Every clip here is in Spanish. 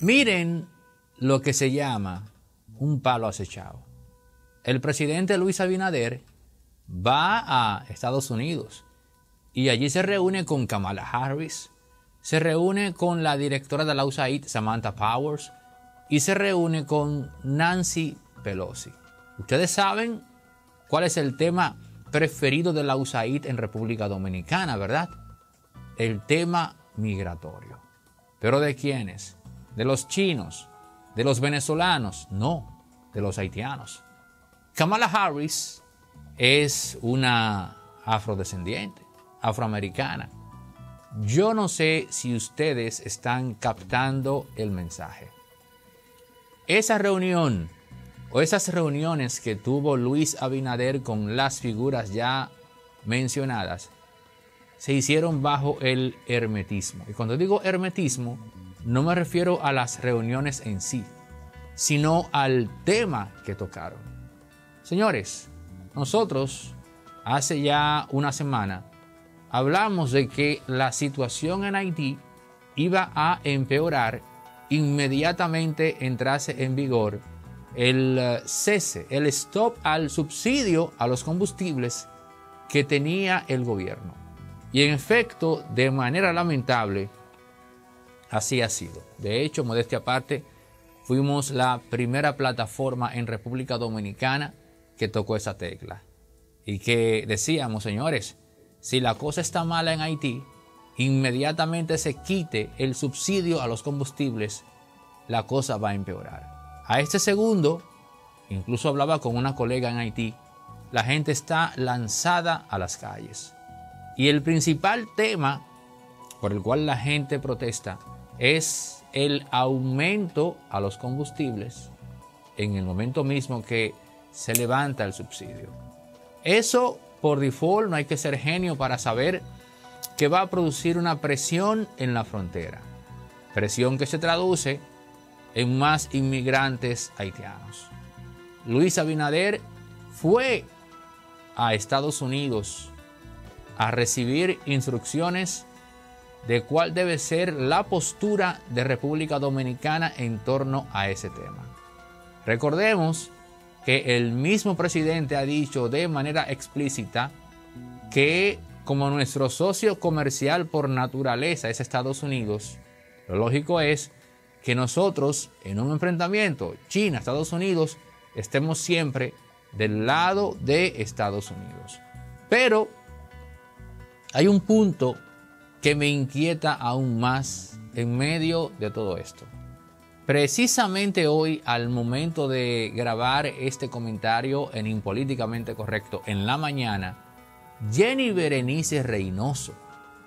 Miren lo que se llama un palo acechado. El presidente Luis Abinader va a Estados Unidos y allí se reúne con Kamala Harris, se reúne con la directora de la USAID, Samantha Powers, y se reúne con Nancy Pelosi. Ustedes saben cuál es el tema preferido de la USAID en República Dominicana, ¿verdad? El tema migratorio. ¿Pero de quiénes? ¿De los chinos? ¿De los venezolanos? No, de los haitianos. Kamala Harris es una afrodescendiente, afroamericana. Yo no sé si ustedes están captando el mensaje. Esa reunión o esas reuniones que tuvo Luis Abinader con las figuras ya mencionadas se hicieron bajo el hermetismo. Y cuando digo hermetismo, no me refiero a las reuniones en sí, sino al tema que tocaron. Señores, nosotros hace ya una semana hablamos de que la situación en Haití iba a empeorar inmediatamente entrase en vigor el eh, cese, el stop al subsidio a los combustibles que tenía el gobierno. Y en efecto, de manera lamentable, así ha sido. De hecho, modestia aparte, fuimos la primera plataforma en República Dominicana que tocó esa tecla. Y que decíamos, señores, si la cosa está mala en Haití, inmediatamente se quite el subsidio a los combustibles, la cosa va a empeorar. A este segundo, incluso hablaba con una colega en Haití, la gente está lanzada a las calles. Y el principal tema por el cual la gente protesta es el aumento a los combustibles en el momento mismo que se levanta el subsidio. Eso por default no hay que ser genio para saber que va a producir una presión en la frontera. Presión que se traduce en más inmigrantes haitianos. Luis Abinader fue a Estados Unidos a recibir instrucciones de cuál debe ser la postura de República Dominicana en torno a ese tema. Recordemos que el mismo presidente ha dicho de manera explícita que como nuestro socio comercial por naturaleza es Estados Unidos, lo lógico es que nosotros en un enfrentamiento China-Estados Unidos estemos siempre del lado de Estados Unidos. Pero hay un punto que me inquieta aún más en medio de todo esto. Precisamente hoy, al momento de grabar este comentario en Impolíticamente Correcto en la mañana, Jenny Berenice Reynoso.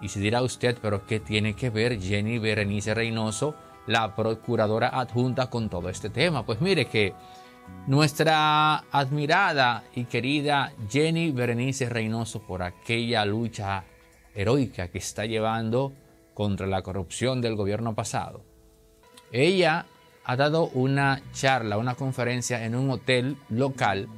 Y se dirá usted, pero ¿qué tiene que ver Jenny Berenice Reynoso la procuradora adjunta con todo este tema. Pues mire que nuestra admirada y querida Jenny Berenice Reynoso por aquella lucha heroica que está llevando contra la corrupción del gobierno pasado. Ella ha dado una charla, una conferencia en un hotel local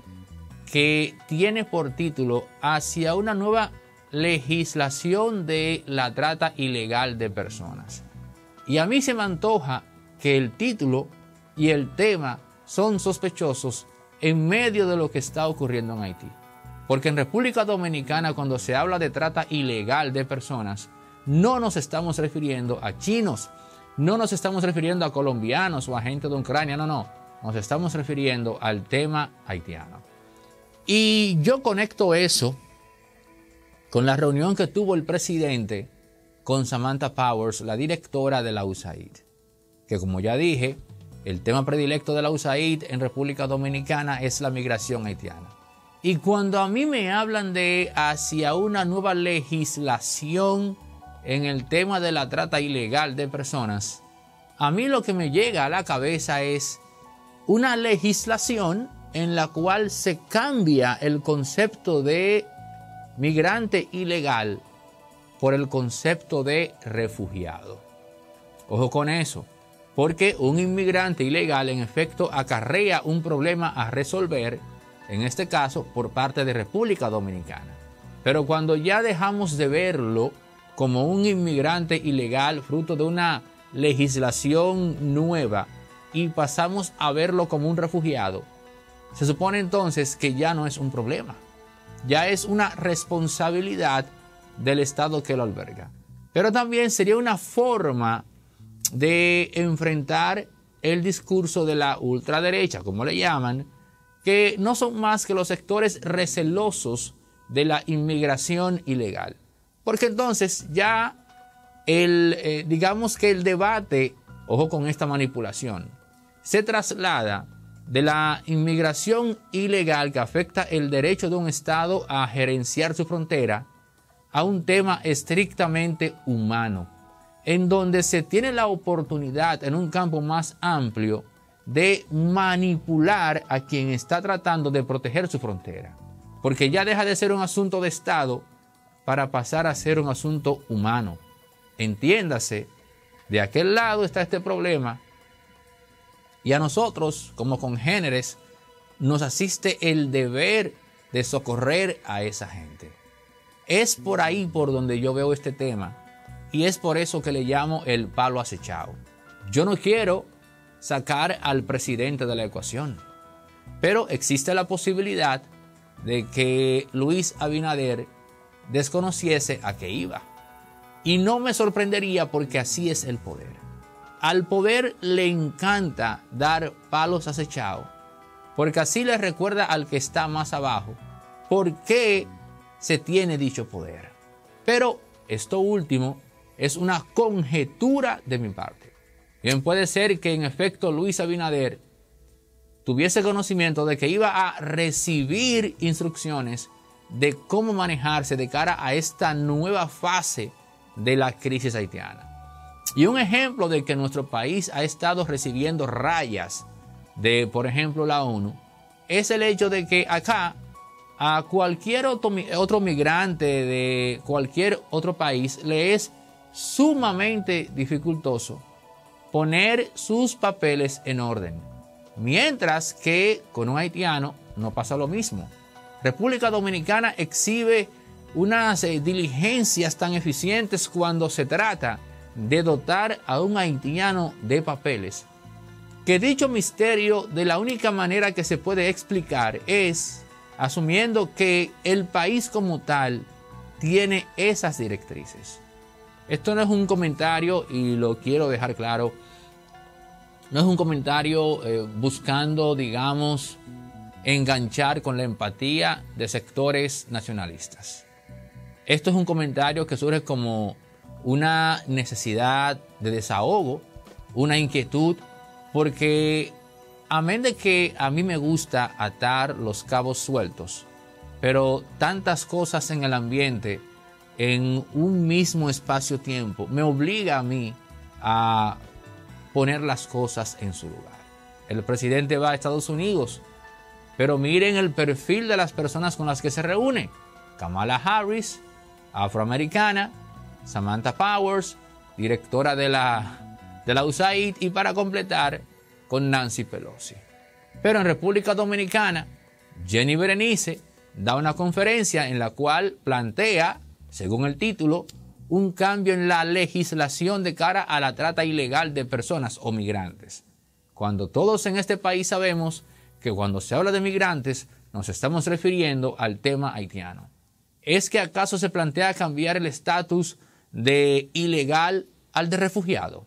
que tiene por título Hacia una nueva legislación de la trata ilegal de personas. Y a mí se me antoja que el título y el tema son sospechosos en medio de lo que está ocurriendo en Haití. Porque en República Dominicana cuando se habla de trata ilegal de personas, no nos estamos refiriendo a chinos, no nos estamos refiriendo a colombianos o a gente de Ucrania, no, no, nos estamos refiriendo al tema haitiano. Y yo conecto eso con la reunión que tuvo el presidente con Samantha Powers, la directora de la USAID, que como ya dije, el tema predilecto de la USAID en República Dominicana es la migración haitiana. Y cuando a mí me hablan de hacia una nueva legislación en el tema de la trata ilegal de personas, a mí lo que me llega a la cabeza es una legislación en la cual se cambia el concepto de migrante ilegal por el concepto de refugiado. Ojo con eso, porque un inmigrante ilegal en efecto acarrea un problema a resolver, en este caso por parte de República Dominicana. Pero cuando ya dejamos de verlo como un inmigrante ilegal fruto de una legislación nueva y pasamos a verlo como un refugiado, se supone entonces que ya no es un problema, ya es una responsabilidad del Estado que lo alberga. Pero también sería una forma de enfrentar el discurso de la ultraderecha, como le llaman, que no son más que los sectores recelosos de la inmigración ilegal. Porque entonces ya el, eh, digamos que el debate, ojo con esta manipulación, se traslada de la inmigración ilegal que afecta el derecho de un Estado a gerenciar su frontera a un tema estrictamente humano, en donde se tiene la oportunidad en un campo más amplio de manipular a quien está tratando de proteger su frontera. Porque ya deja de ser un asunto de Estado para pasar a ser un asunto humano. Entiéndase, de aquel lado está este problema y a nosotros, como congéneres, nos asiste el deber de socorrer a esa gente. Es por ahí por donde yo veo este tema y es por eso que le llamo el palo acechado. Yo no quiero sacar al presidente de la ecuación. Pero existe la posibilidad de que Luis Abinader desconociese a qué iba. Y no me sorprendería porque así es el poder. Al poder le encanta dar palos acechados, porque así le recuerda al que está más abajo por qué se tiene dicho poder. Pero esto último es una conjetura de mi parte. Bien puede ser que en efecto Luis Abinader tuviese conocimiento de que iba a recibir instrucciones de cómo manejarse de cara a esta nueva fase de la crisis haitiana. Y un ejemplo de que nuestro país ha estado recibiendo rayas de, por ejemplo, la ONU, es el hecho de que acá a cualquier otro, otro migrante de cualquier otro país le es sumamente dificultoso poner sus papeles en orden. Mientras que con un haitiano no pasa lo mismo. República Dominicana exhibe unas eh, diligencias tan eficientes cuando se trata de dotar a un haitiano de papeles, que dicho misterio de la única manera que se puede explicar es asumiendo que el país como tal tiene esas directrices. Esto no es un comentario y lo quiero dejar claro. No es un comentario eh, buscando, digamos, enganchar con la empatía de sectores nacionalistas. Esto es un comentario que surge como una necesidad de desahogo, una inquietud, porque amén de que a mí me gusta atar los cabos sueltos, pero tantas cosas en el ambiente en un mismo espacio-tiempo me obliga a mí a poner las cosas en su lugar. El presidente va a Estados Unidos, pero miren el perfil de las personas con las que se reúne. Kamala Harris, afroamericana, Samantha Powers, directora de la, de la USAID y para completar con Nancy Pelosi. Pero en República Dominicana, Jenny Berenice da una conferencia en la cual plantea según el título, un cambio en la legislación de cara a la trata ilegal de personas o migrantes. Cuando todos en este país sabemos que cuando se habla de migrantes nos estamos refiriendo al tema haitiano. ¿Es que acaso se plantea cambiar el estatus de ilegal al de refugiado?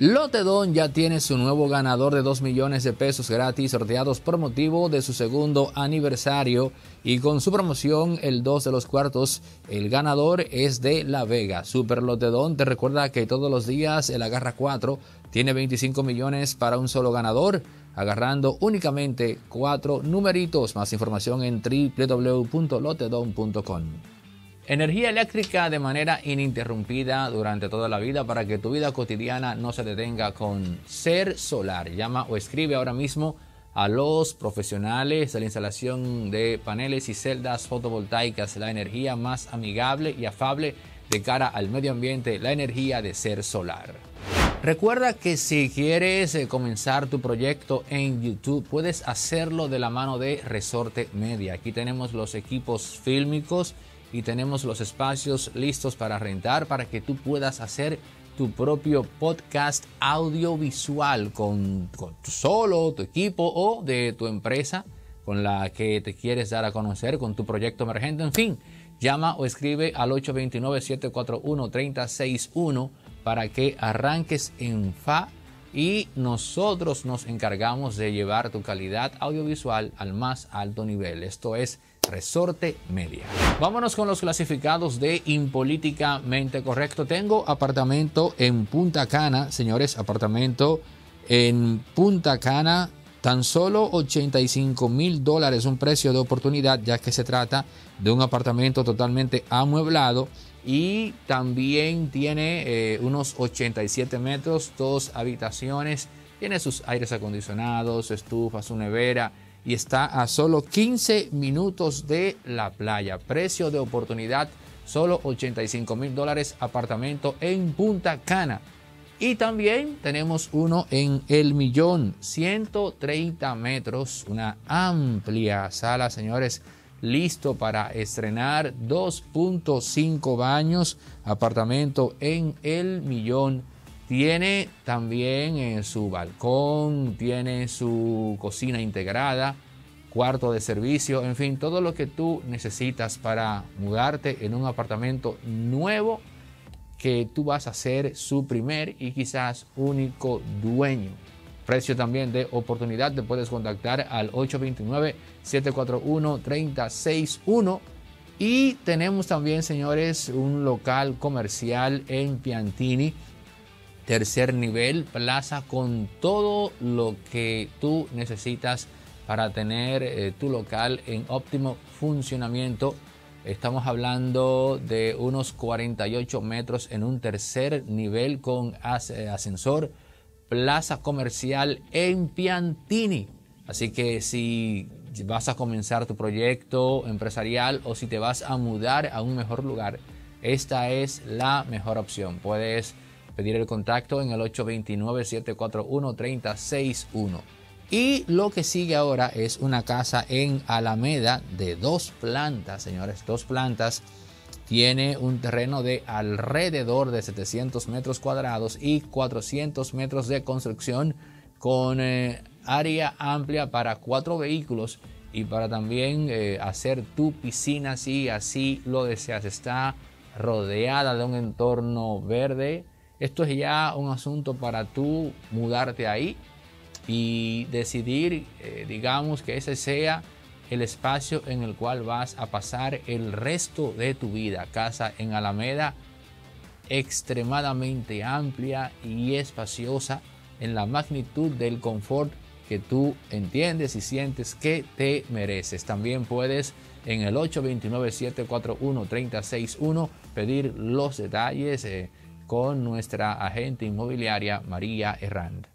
Lotedon ya tiene su nuevo ganador de 2 millones de pesos gratis sorteados por motivo de su segundo aniversario y con su promoción el 2 de los cuartos el ganador es de La Vega. Super Lotedon te recuerda que todos los días el agarra 4 tiene 25 millones para un solo ganador agarrando únicamente 4 numeritos. Más información en www.lotedon.com. Energía eléctrica de manera ininterrumpida durante toda la vida para que tu vida cotidiana no se detenga con Ser Solar. Llama o escribe ahora mismo a los profesionales de la instalación de paneles y celdas fotovoltaicas, la energía más amigable y afable de cara al medio ambiente, la energía de Ser Solar. Recuerda que si quieres eh, comenzar tu proyecto en YouTube, puedes hacerlo de la mano de Resorte Media. Aquí tenemos los equipos fílmicos y tenemos los espacios listos para rentar para que tú puedas hacer tu propio podcast audiovisual con, con tu solo, tu equipo o de tu empresa con la que te quieres dar a conocer con tu proyecto emergente. En fin, llama o escribe al 829-741-3061 para que arranques en FA y nosotros nos encargamos de llevar tu calidad audiovisual al más alto nivel. Esto es Resorte Media. Vámonos con los clasificados de Impolíticamente Correcto. Tengo apartamento en Punta Cana, señores, apartamento en Punta Cana Tan solo 85 mil dólares, un precio de oportunidad, ya que se trata de un apartamento totalmente amueblado y también tiene eh, unos 87 metros, dos habitaciones, tiene sus aires acondicionados, estufa, su nevera y está a solo 15 minutos de la playa. Precio de oportunidad, solo 85 mil dólares, apartamento en Punta Cana. Y también tenemos uno en El Millón, 130 metros, una amplia sala, señores, listo para estrenar 2.5 baños, apartamento en El Millón. Tiene también eh, su balcón, tiene su cocina integrada, cuarto de servicio, en fin, todo lo que tú necesitas para mudarte en un apartamento nuevo que tú vas a ser su primer y quizás único dueño. Precio también de oportunidad, te puedes contactar al 829-741-3061. Y tenemos también, señores, un local comercial en Piantini, tercer nivel, plaza con todo lo que tú necesitas para tener eh, tu local en óptimo funcionamiento Estamos hablando de unos 48 metros en un tercer nivel con eh, ascensor, plaza comercial en Piantini. Así que si vas a comenzar tu proyecto empresarial o si te vas a mudar a un mejor lugar, esta es la mejor opción. Puedes pedir el contacto en el 829-741-3061. Y lo que sigue ahora es una casa en Alameda de dos plantas, señores, dos plantas. Tiene un terreno de alrededor de 700 metros cuadrados y 400 metros de construcción con eh, área amplia para cuatro vehículos y para también eh, hacer tu piscina si así lo deseas. Está rodeada de un entorno verde. Esto es ya un asunto para tú mudarte ahí y decidir, eh, digamos, que ese sea el espacio en el cual vas a pasar el resto de tu vida. Casa en Alameda extremadamente amplia y espaciosa en la magnitud del confort que tú entiendes y sientes que te mereces. También puedes en el 829-741-3061 pedir los detalles eh, con nuestra agente inmobiliaria María Herrand.